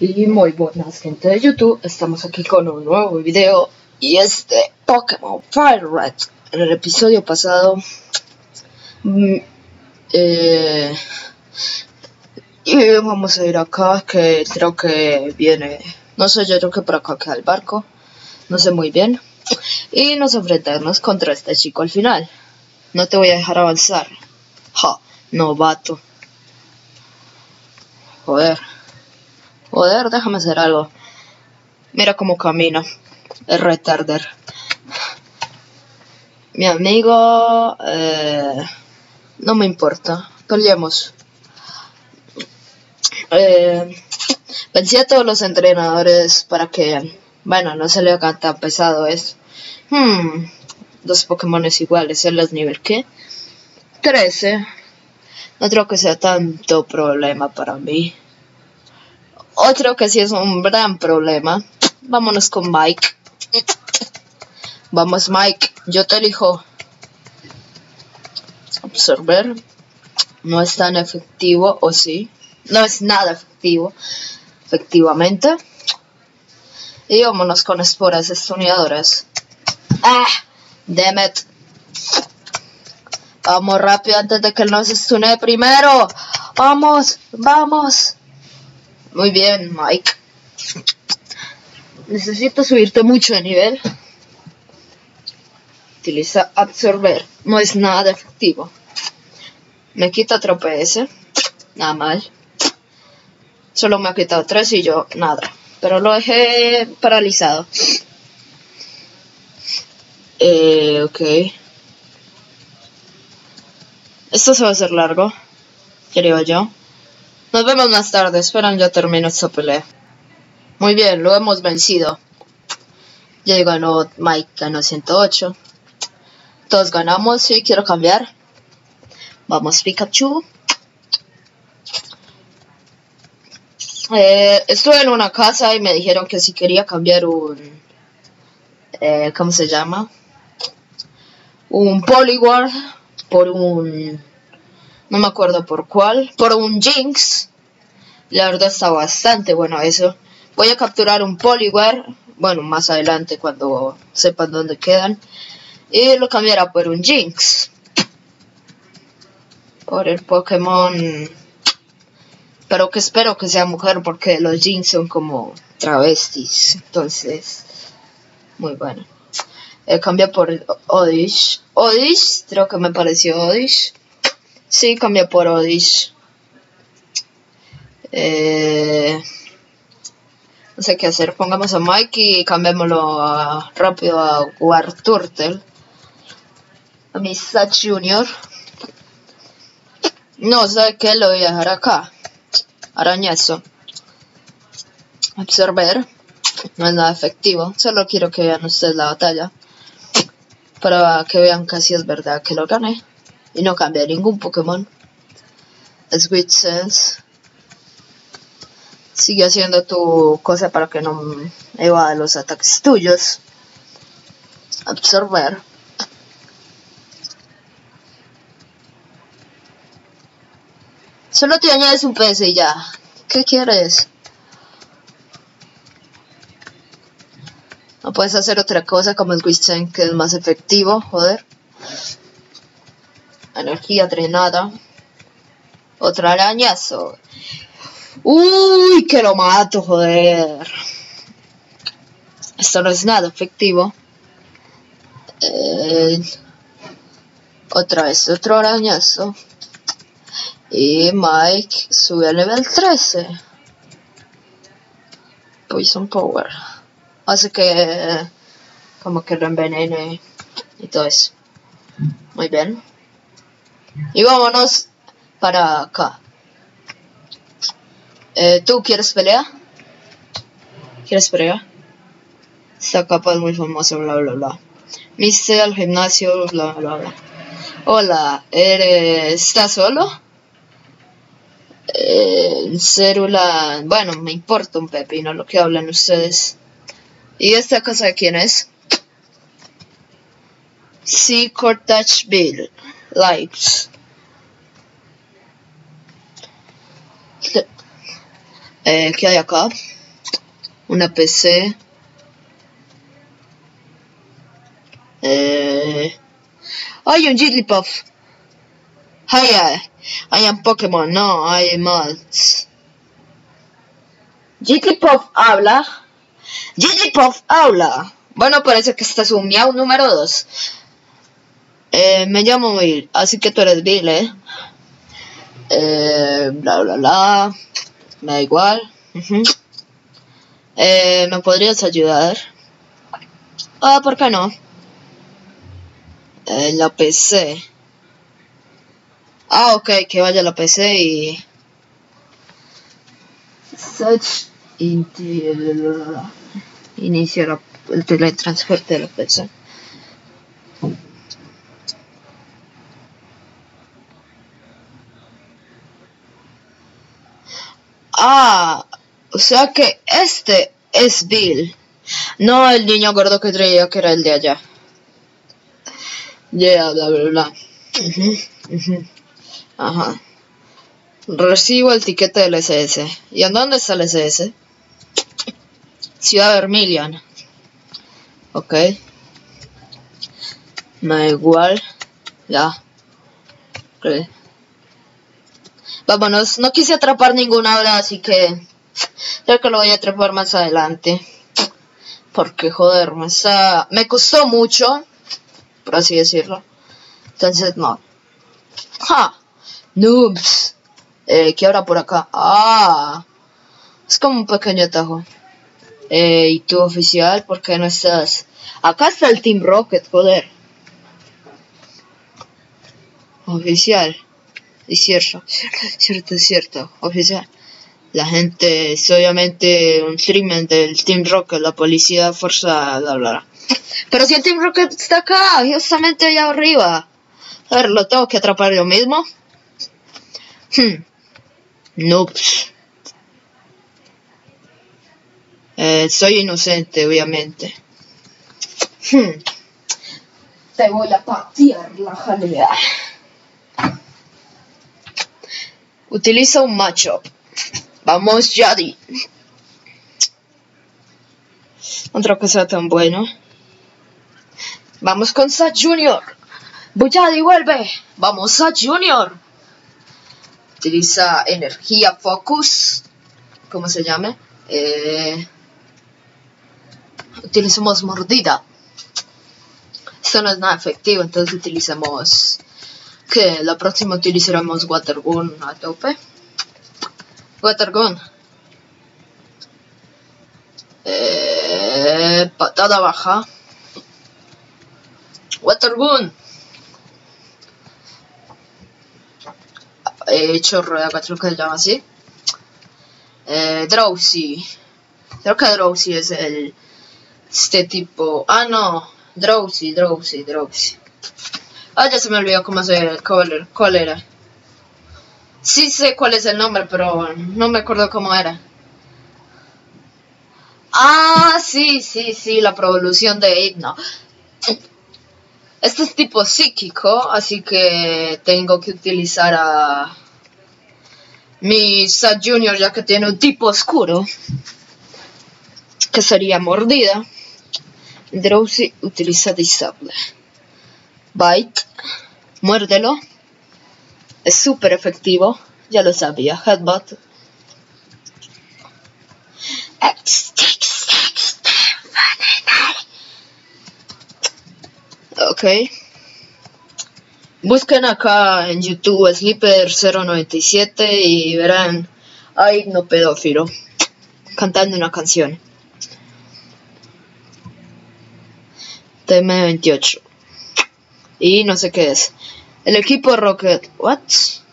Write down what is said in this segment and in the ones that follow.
Y muy buenas gente de YouTube, estamos aquí con un nuevo video y este Pokémon Fire Red. En el episodio pasado mm, eh, y vamos a ir acá que creo que viene, no sé, yo creo que por acá queda el barco, no sé muy bien. Y nos enfrentamos contra este chico al final. No te voy a dejar avanzar. Ja, novato. Joder. Joder, déjame hacer algo. Mira cómo camina. El retarder. Mi amigo... Eh, no me importa. Peleemos. Eh, a todos los entrenadores para que... Bueno, no se le haga tan pesado eso. Hmm, dos Pokémon iguales. ¿El es nivel qué? 13. No creo que sea tanto problema para mí. Otro que sí es un gran problema. Vámonos con Mike. Vamos Mike, yo te elijo. Absorber. No es tan efectivo, o sí. No es nada efectivo. Efectivamente. Y vámonos con esporas estuneadoras. ¡Ah! Demet. Vamos rápido antes de que nos estune primero. Vamos, vamos. Muy bien, Mike. Necesito subirte mucho de nivel. Utiliza absorber. No es nada efectivo. Me quita PS. Nada mal. Solo me ha quitado tres y yo nada. Pero lo dejé paralizado. Eh, ok. Esto se va a hacer largo. Creo yo. Nos vemos más tarde, esperan ya termino esta pelea. Muy bien, lo hemos vencido. Ya ganó Mike, ganó 108. Todos ganamos, sí, quiero cambiar. Vamos, Pikachu. Eh, estuve en una casa y me dijeron que si quería cambiar un... Eh, ¿Cómo se llama? Un Poliwar por un no me acuerdo por cuál, por un Jinx. La verdad está bastante bueno eso. Voy a capturar un Poliware, bueno, más adelante cuando sepan dónde quedan. Y lo cambiará por un Jinx. Por el Pokémon... Pero que espero que sea mujer porque los Jinx son como travestis. Entonces, muy bueno. Eh, cambia por Odish. Odish, creo que me pareció Odish. Sí, cambia por Odish. Eh, no sé qué hacer. Pongamos a Mike y cambiémoslo rápido a War Turtle. A mi Junior. No, ¿sabe qué? Lo voy a dejar acá. Arañazo. Absorber. No es nada efectivo. Solo quiero que vean ustedes la batalla. Para que vean que si es verdad que lo gané y no cambia ningún Pokémon. Sweet Sense. Sigue haciendo tu cosa para que no evada los ataques tuyos. Absorber. Solo te añades un PS y ya. ¿Qué quieres? No puedes hacer otra cosa como el Sense que es más efectivo, joder energía drenada. Otra arañazo. Uy, que lo mato, joder. Esto no es nada efectivo. Eh, otra vez otro arañazo. Y Mike sube al nivel 13. Poison Power. Hace que como que lo envenene y todo eso. Muy bien. Y vámonos para acá. Eh, ¿Tú quieres pelea? ¿Quieres pelea? Esta capa es muy famosa, bla bla bla. Mister al gimnasio, bla bla bla. Hola, ¿eres... ¿estás solo? Eh, célula... Bueno, me importa un pepino lo que hablan ustedes. ¿Y esta casa de quién es? Sí, Cortach Likes. Eh, ¿Qué hay acá? Una PC. Eh... Hay un Jigglypuff. Hay, hay, hay un Pokémon, no, hay más. Jigglypuff habla. Jigglypuff habla. Bueno, parece que este es un miau número 2. Eh, me llamo Bill, así que tú eres Bill, ¿eh? eh bla, bla, bla. Me da igual. eh, ¿Me podrías ayudar? Ah, ¿por qué no? Eh, la PC. Ah, ok, que vaya a la PC y... Search Inicia el teletransfer de la PC. Ah, o sea que este es Bill. No el niño gordo que creía que era el de allá. Yeah, bla, bla, bla. Ajá. Recibo el tiquete del SS. ¿Y en dónde está el SS? Ciudad Vermilion. Ok. Me da igual. Ya. Vámonos. No quise atrapar ninguna hora, así que... Creo que lo voy a atrapar más adelante. Porque, joder, me, me costó mucho. Por así decirlo. Entonces, no. ¡Ja! Noobs. Eh, ¿Qué habrá por acá? Ah. Es como un pequeño atajo. Eh, ¿y tú oficial? ¿Por qué no estás? Acá está el Team Rocket, joder. Oficial. Es cierto, cierto, es cierto, oficial. La gente es obviamente un streamer del Team Rocket, la policía, fuerza, bla, bla, Pero si el Team Rocket está acá, justamente allá arriba. A ver, lo tengo que atrapar yo mismo. Hmm. Noobs. Eh, soy inocente, obviamente. Hmm. Te voy a patear la jalea. Utiliza un matchup. Vamos, Yadi. No creo que sea tan bueno. Vamos con Sat Junior. Yadi vuelve. Vamos, Sat Junior. Utiliza energía focus. ¿Cómo se llama? Eh, utilizamos mordida. Esto no es nada efectivo, entonces utilizamos que la próxima utilizaremos Watergun a tope. Watergun. Eh, patada baja. Watergun. He hecho rueda creo que se llama así. Eh, Drowsy. Creo que Drowsy es el... Este tipo... Ah, no. Drowsy, Drowsy, Drowsy. Ah, ya se me olvidó cómo se cuál, cuál era. Sí sé cuál es el nombre, pero no me acuerdo cómo era. Ah, sí, sí, sí, la provolución de hipno. Este es tipo psíquico, así que tengo que utilizar a mi Sad Junior ya que tiene un tipo oscuro. Que sería mordida. Drowsy utiliza Disable. Bite. Muérdelo. Es súper efectivo. Ya lo sabía. Headbutt. Ok. Busquen acá en YouTube Sleeper097 y verán a Hipno Pedófilo cantando una canción. TM28. Y no sé qué es. El equipo Rocket. ¿What?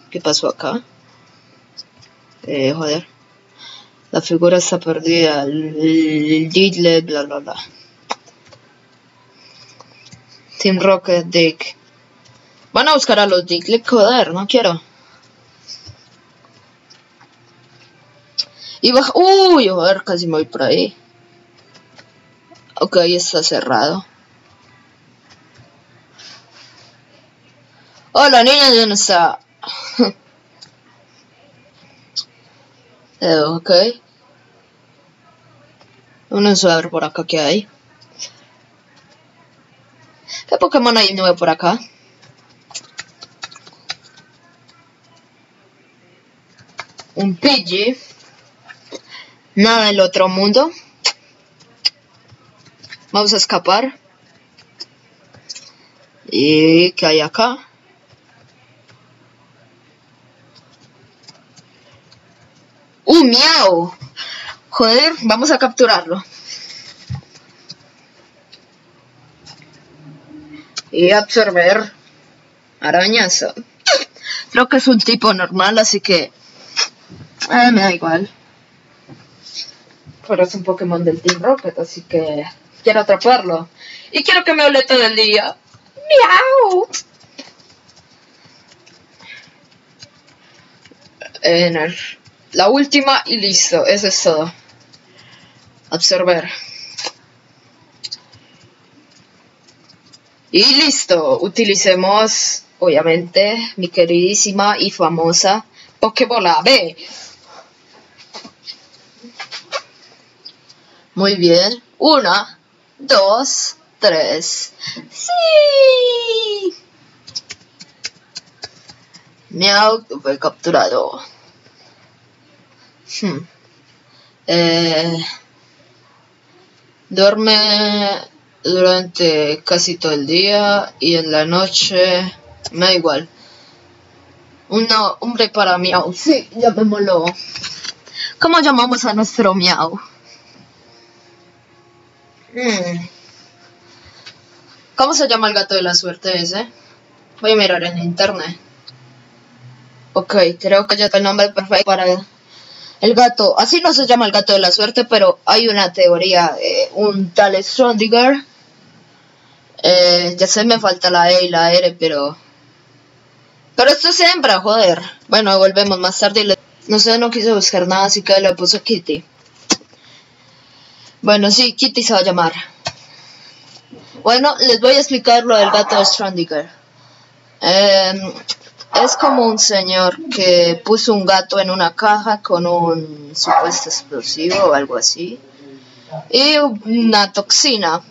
¿Qué pasó acá? Eh, joder. La figura está perdida. El, bla bla bla. Team Rocket, Dick. Van a buscar a los Diglett, joder, no quiero. Y baja. Uy, joder, casi me voy por ahí. Ok, está cerrado. Hola, niña, ya no está. eh, ok. Vamos a ver por acá qué hay. ¿Qué Pokémon hay nuevo por acá? Un Pidgey. Nada del otro mundo. Vamos a escapar. ¿Y qué hay acá? Miau! Joder, vamos a capturarlo. Y absorber arañazo. Creo que es un tipo normal, así que... Eh, me da igual. Pero es un Pokémon del Team Rocket, así que quiero atraparlo. Y quiero que me hable todo el día. ¡Miau! En la última y listo, eso es todo. Absorber. Y listo, utilicemos, obviamente, mi queridísima y famosa Pokébola B. Muy bien. Una, dos, tres. ¡Sí! Miau fue capturado. Hmm. Eh, duerme durante casi todo el día y en la noche me da igual. Un hombre para miau. Sí, llamémoslo. ¿Cómo llamamos a nuestro miau? Hmm. ¿Cómo se llama el gato de la suerte ese? Voy a mirar en internet. Ok, creo que ya está el nombre perfecto para el gato. Así no se llama el gato de la suerte, pero hay una teoría. un tal Strondiger. Eh, ya sé, me falta la E y la R, pero... Pero esto es hembra, joder. Bueno, volvemos más tarde. No sé, no quise buscar nada, así que le puso Kitty. Bueno, sí, Kitty se va a llamar. Bueno, les voy a explicar lo del gato de Strandiger. Em, es como un señor que puso un gato en una caja con un supuesto explosivo o algo así. Y una toxina.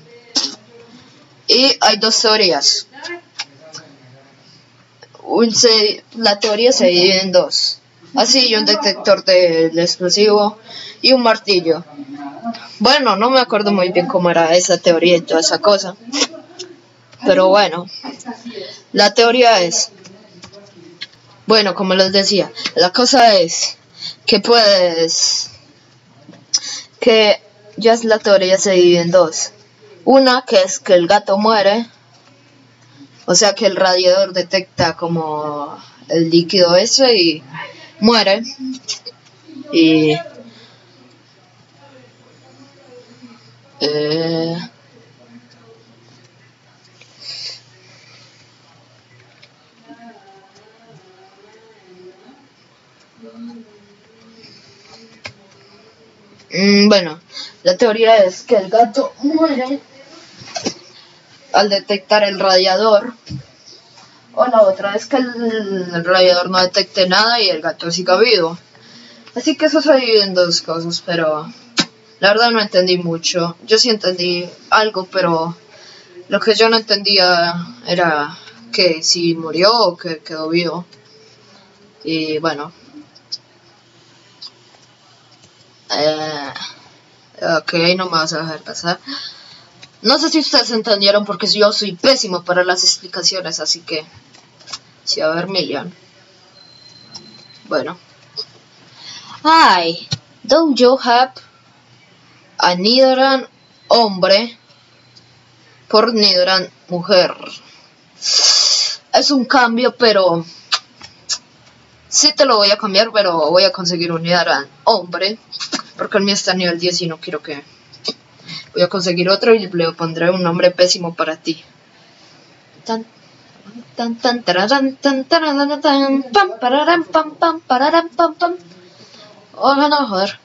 Y hay dos teorías. la teoría se divide en dos. Así, un detector del explosivo y un martillo. Bueno, no me acuerdo muy bien cómo era esa teoría y toda esa cosa. Pero bueno, la teoría es, bueno, como les decía, la cosa es que puedes, que ya es la teoría se divide en dos. Una que es que el gato muere, o sea que el radiador detecta como el líquido ese y muere. Y Eh, bueno, la teoría es que el gato muere al detectar el radiador. O la otra es que el, radiador no detecte nada y el gato siga vivo. Así que eso se divide en dos cosas, pero la verdad no entendí mucho. Yo sí entendí algo, pero lo que yo no entendía era que si murió o que quedó vivo. Y bueno. Eh, ok, no me vas a dejar pasar. No sé si ustedes entendieron porque yo soy pésimo para las explicaciones, así que... Sí, a ver, Million. Bueno. Hi, don't you have a Nidoran hombre por Nidoran mujer. Es un cambio, pero sí te lo voy a cambiar, pero voy a conseguir un Nidoran hombre, porque el mío está a nivel 10 y no quiero que... Voy a conseguir otro y le pondré un nombre pésimo para ti. Tan, tan, tan, tan, tan, tan, pam, pam. Oh, no, joder.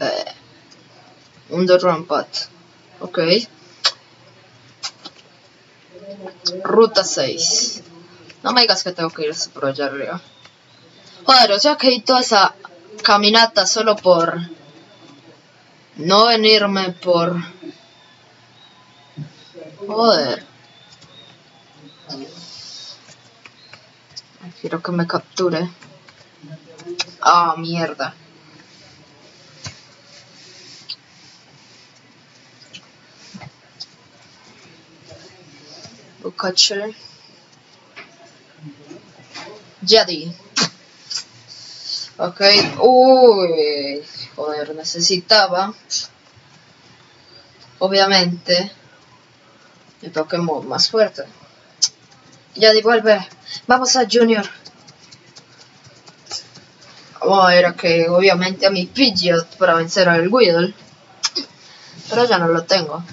Eh, un Rampat. Ok. Ruta 6. No me digas que tengo que ir por allá arriba. Joder, o sea que hay toda esa caminata solo por No venirme por... Joder. Quiero que me capture. Ah, mierda. Bukachere. Jadi. Ok. Uy. Joder, necesitaba. Obviamente. El Pokémon más fuerte. Jadi vuelve. Vamos a Junior. Vamos a ver a que obviamente a mi Pidgeot para vencer al Weedle. Pero ya no lo tengo.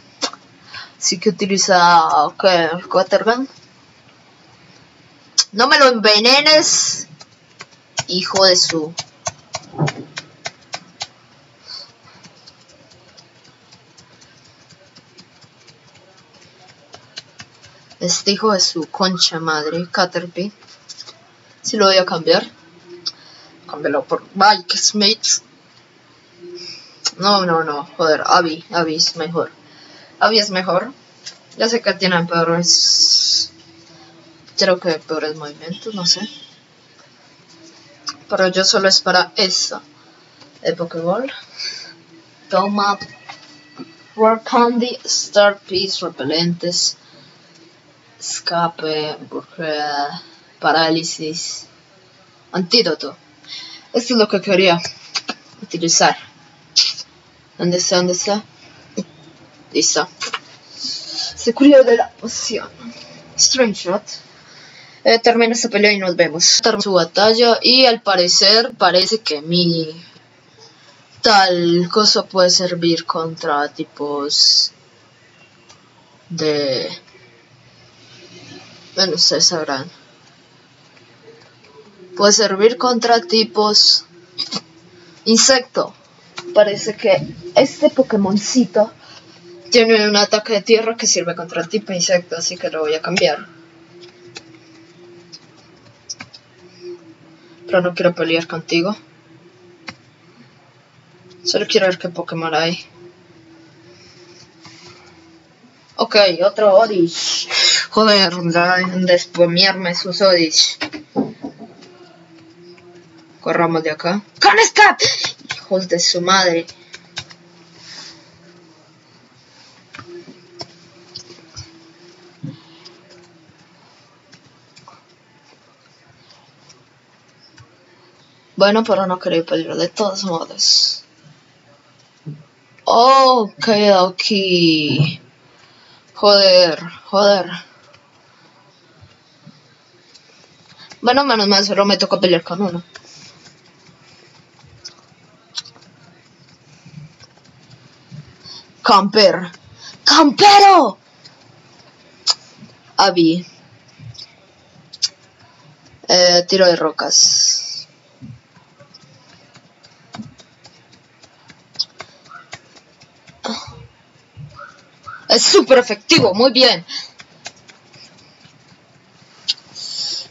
Así que utiliza ok, el Quatergun. No me lo envenenes. Hijo de su. Este hijo de su concha madre, Caterpie. Si lo voy a cambiar. Cámbialo por Bike Smith. No, no, no. Joder, Abby. Abby es mejor. Abby es mejor. Ya sé que tienen peores. Creo que peores movimientos, no sé. Pero yo solo es para esa. El Pokéball. Toma. Roar Candy, Star Piece, repelentes escape, burbuja, parálisis, antídoto. Esto es lo que quería utilizar. ¿Dónde está? ¿Dónde está? Listo. Se curió de la poción. Strange Shot. Eh, termina esta pelea y nos vemos. Termina su batalla y al parecer parece que mi tal cosa puede servir contra tipos de bueno, ustedes sabrán. Puede servir contra tipos insecto. Parece que este Pokémoncito tiene un ataque de tierra que sirve contra tipo insecto, así que lo voy a cambiar. No quiero pelear contigo. Solo quiero ver qué Pokémon hay. Ok, otro Odish. Joder, despomearme sus Odish. Corramos de acá. ¡Canescat! Hijos de su madre. Bueno, pero no quería peligro de todos modos. Ok, ok. Joder, joder. Bueno, menos mal, solo me toca pelear con uno. Camper. ¡Campero! Abby. Eh, tiro de rocas. Es súper efectivo, muy bien.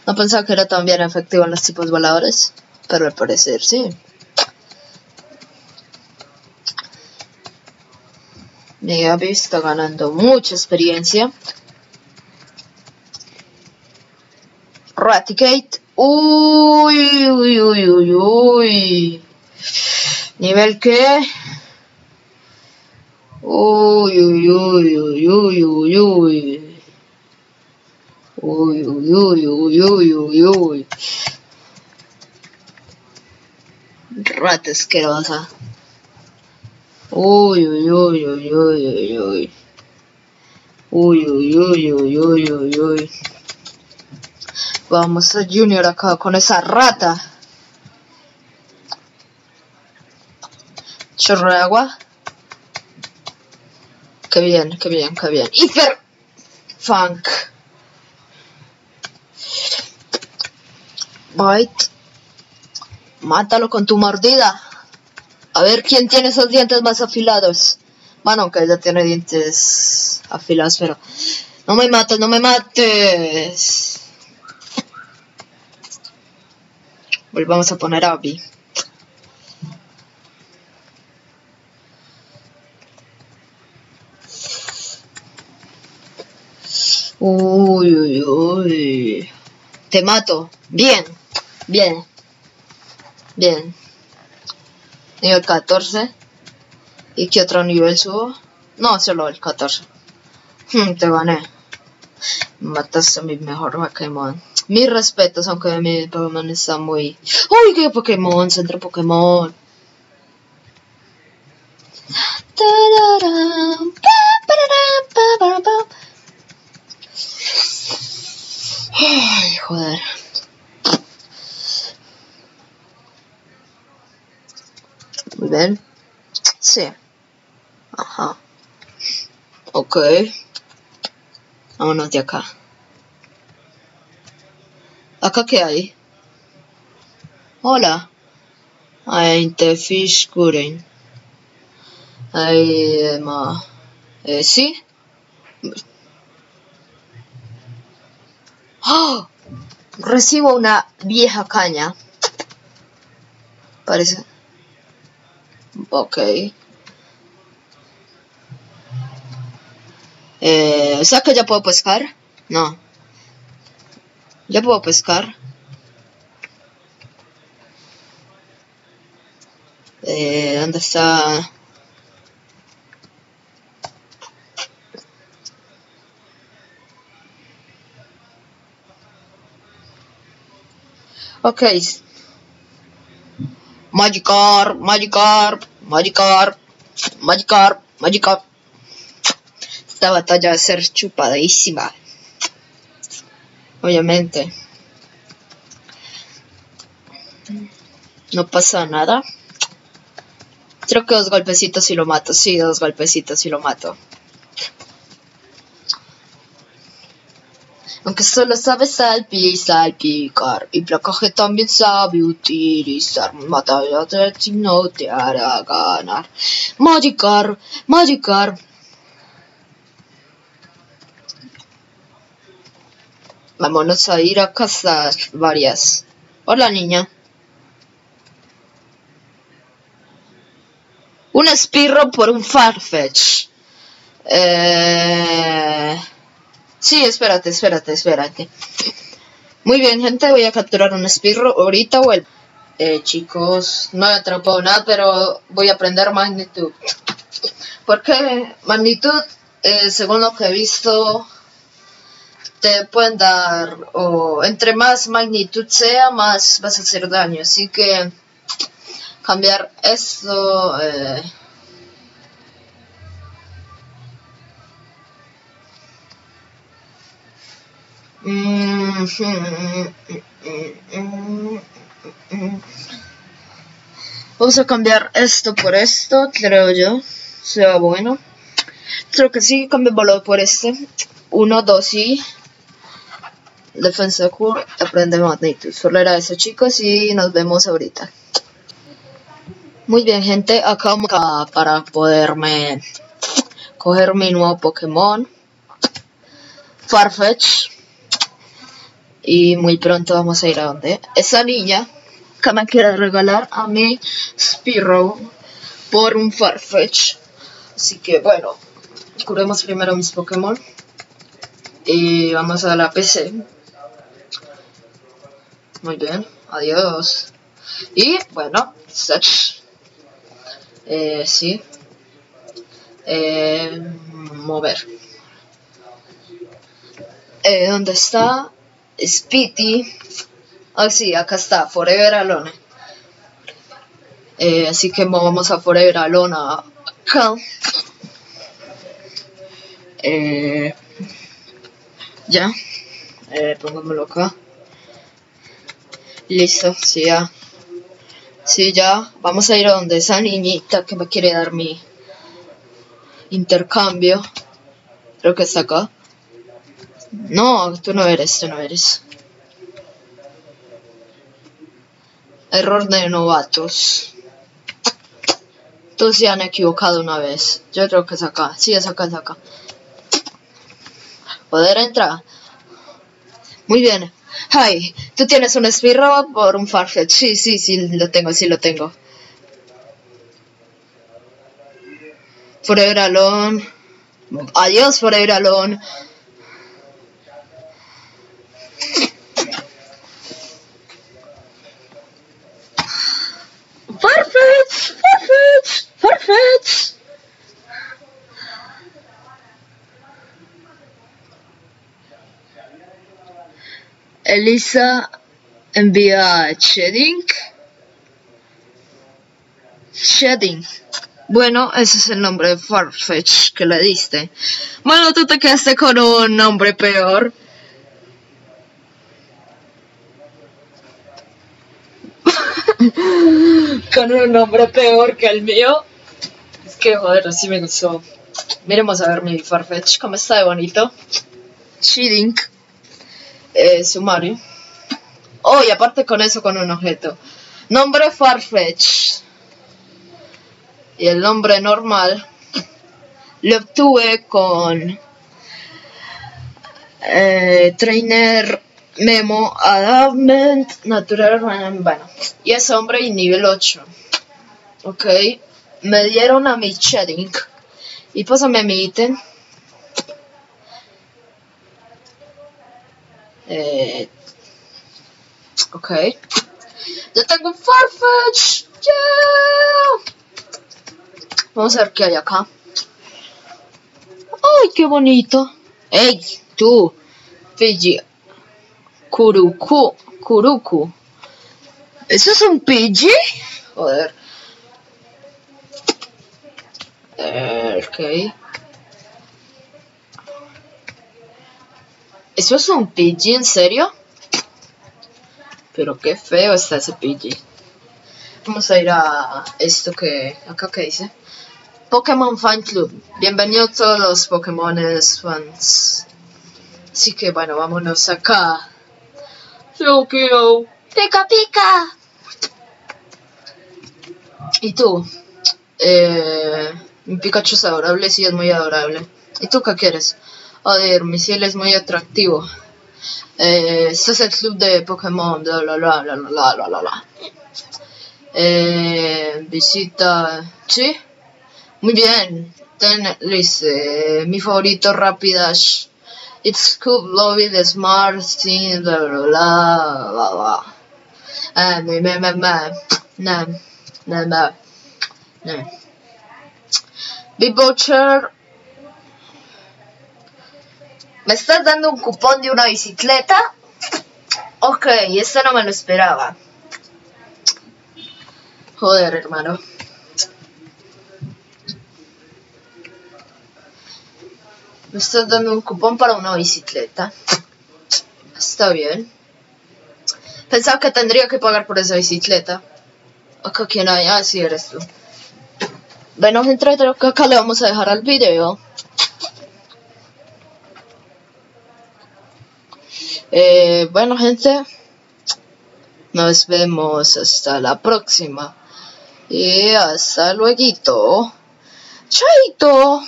No pensaba que era tan bien efectivo en los tipos voladores, pero al parecer sí. Mi Abby está ganando mucha experiencia. Raticate. Uy, uy, uy, uy, uy. ¿Nivel qué? Uy, uy, uy, uy, uy, uy, uy. Uy, uy, uy, uy, uy, uy, uy. Rata asquerosa. Uy, uy, uy, uy, uy, uy, uy. Uy, uy, uy, uy, uy, uy, uy. Vamos a Junior acá con esa rata. Chorro de agua. Qué bien, qué bien, qué bien. Hiper Funk. Bite. Mátalo con tu mordida. A ver quién tiene esos dientes más afilados. Bueno, aunque ya tiene dientes afilados, pero... No me mates, no me mates. Volvamos a poner a Abby. Uy, uy, uy. Te mato. Bien. Bien. Bien. Nivel 14. ¿Y qué otro nivel subo? No, solo el 14. Hmm, te gané. Mataste a mi mejor Pokémon. Mis respetos, aunque mi Pokémon está muy... ¡Uy, qué Pokémon! Centro Pokémon. Ay, joder. Muy bien. Sí. Ajá. Ok. Vámonos de acá. ¿Acá qué hay? Hola. The fish curry. Hay... ma... Eh, ¿Sí? ¡Oh! Recibo una vieja caña. Parece... Ok. Eh, ¿Sabes que ya puedo pescar? No. ¿Ya puedo pescar? Eh, ¿Dónde está? Ok. Magikarp, Magikarp, Magikarp, Magikarp, Magikarp. Esta batalla va a ser chupadísima. Obviamente. No pasa nada. Creo que dos golpecitos y lo mato. Sí, dos golpecitos y lo mato. Aunque solo sabe salpicar y placaje también sabe utilizar. Batalla de si no te hará ganar. Magikarp, Magikarp. Vámonos a ir a cazar varias. Hola niña. Un espirro por un Farfetch. Eh... Sí, espérate, espérate, espérate. Muy bien, gente, voy a capturar un espirro. Ahorita vuelvo. Eh, chicos, no he atrapado nada, pero voy a aprender magnitud. Porque magnitud, eh, según lo que he visto, te pueden dar, o entre más magnitud sea, más vas a hacer daño. Así que cambiar esto... Eh, Vamos a cambiar esto por esto, creo yo. Sea bueno. Creo que sí, cambiémoslo por este. Uno, dos y... Defensa Core, aprende magnitud. Solo era eso chicos y nos vemos ahorita. Muy bien gente, acá para poderme coger mi nuevo Pokémon. Farfetch. Y muy pronto vamos a ir a donde esa niña que me quiere regalar a mi Spiro por un Farfetch. Así que bueno, curemos primero mis Pokémon. Y vamos a la PC. Muy bien, adiós. Y bueno, search. Eh, sí. Eh, mover. Eh, ¿Dónde está? Spitty. Ah, sí, acá está, Forever Alone. Eh, así que vamos a Forever Alone acá. Eh, ya. Eh, pongámoslo acá. Listo, sí, ya. Sí, ya. Vamos a ir a donde esa niñita que me quiere dar mi intercambio. Creo que está acá. No, tú no eres, tú no eres. Error de novatos. Todos se han equivocado una vez. Yo creo que es acá. Sí, es acá, es acá. Poder entrar. Muy bien. Hi, tú tienes un espirro por un Farfetch. Sí, sí, sí, lo tengo, sí lo tengo. Forever Alone. Adiós, Forever Alone. Elisa envía Shedding. Shedding. Bueno, ese es el nombre de Farfetch que le diste. Bueno, tú te quedaste con un nombre peor. con un nombre peor que el mío. Es que joder, así me gustó. Miremos a ver mi Farfetch, cómo está de bonito. Shedding. Eh, sumario. Oh, y aparte con eso, con un objeto. Nombre Farfetch. Y el nombre normal lo obtuve con eh, Trainer Memo Adaptment Natural. Bueno, y es hombre y nivel 8. Ok. Me dieron a mi shedding. Y pásame mi ítem. Eh, ok. Ya tengo un Farfetch. Vamos a ver qué hay acá. ¡Ay, qué bonito! ¡Ey, tú! Pidgey. Kuruku. Kuruku. ¿Eso es un Pidgey? Joder. Ok. ¿Eso es un Pidgey, en serio? Pero qué feo está ese Pidgey. Vamos a ir a esto que... Acá que dice. Pokémon Fan Club. Bienvenidos todos los Pokémon fans. Así que bueno, vámonos acá. Tokyo. Pica pica. ¿Y tú? Eh, mi Pikachu es adorable, sí es muy adorable. ¿Y tú qué quieres? Joder, Misil es muy atractivo. Eh, este es el club de Pokémon, bla bla bla bla bla bla bla. Eh, visita, ¿sí? Muy bien. Ten, listo. Eh, mi favorito, Rapidash. It's cool, lobby, the smart thing, bla bla bla bla bla. Eh, me, me, me, me. No, no, no. No. Big Butcher ¿Me estás dando un cupón de una bicicleta? Ok, eso no me lo esperaba. Joder, hermano. Me estás dando un cupón para una bicicleta. Está bien. Pensaba que tendría que pagar por esa bicicleta. Acá quién hay, ah, sí eres tú. Bueno, gente, creo que acá le vamos a dejar al video. Eh, bueno, gente, nos vemos hasta la próxima. Y hasta luego. Chaito.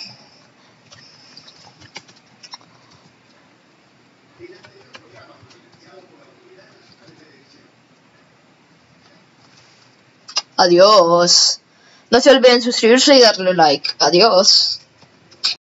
Adiós. No se olviden suscribirse y darle like. Adiós.